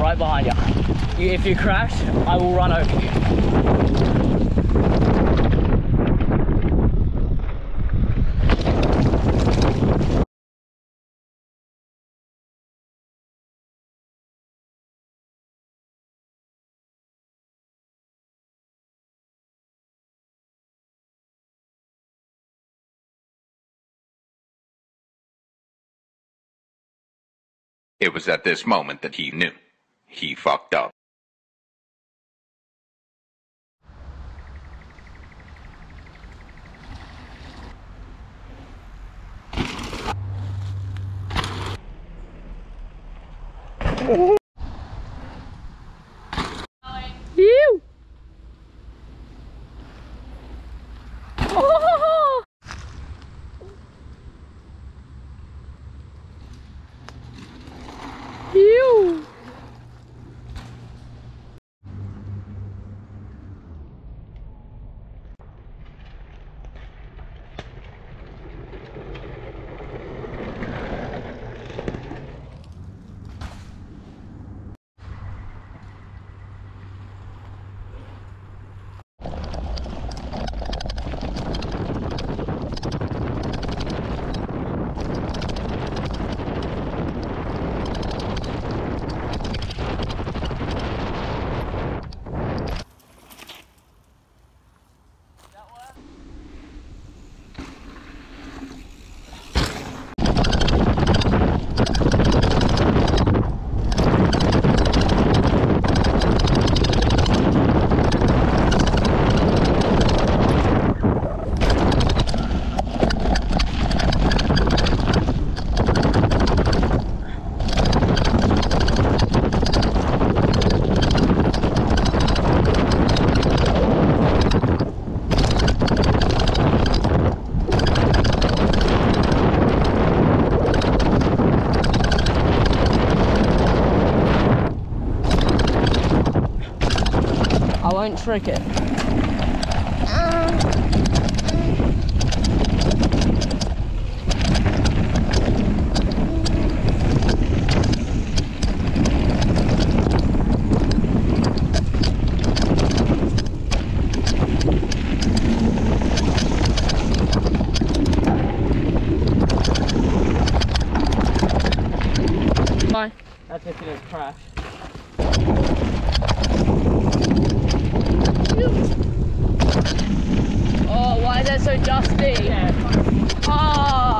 Right behind you. If you crash, I will run over you. It was at this moment that he knew. He fucked up. You. Oh. You. I won't trick it. Bye. That's if it is crash. Oh, why is that so dusty? Yeah. Ah.